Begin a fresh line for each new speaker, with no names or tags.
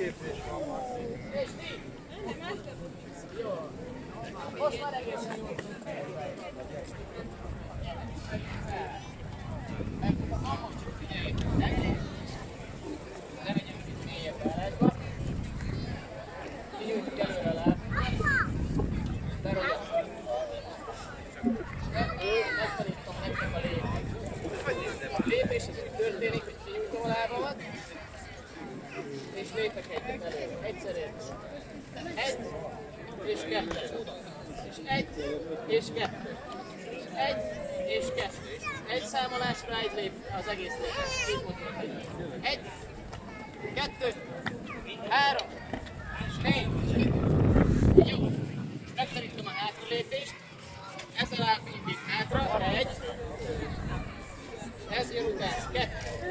képzés van már. Most már egészen jó. Lépés az úgy történik, hogy és lépek egyet előre. Egyszer értes. Egy, és kettő. És egy, és kettő. És egy, és kettő. Egy számolásra egy lép az egész lépés. Egy, kettő, három, négy. Jó. Megtanítom a hátralépést. Ezzel átmindig hátra. Egy. Ez jön után. Kettő.